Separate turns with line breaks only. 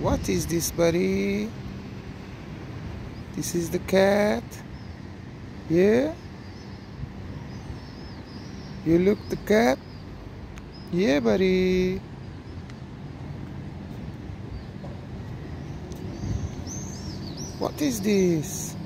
What is this, buddy? This is the cat? Yeah? You look the cat? Yeah, buddy. What is this?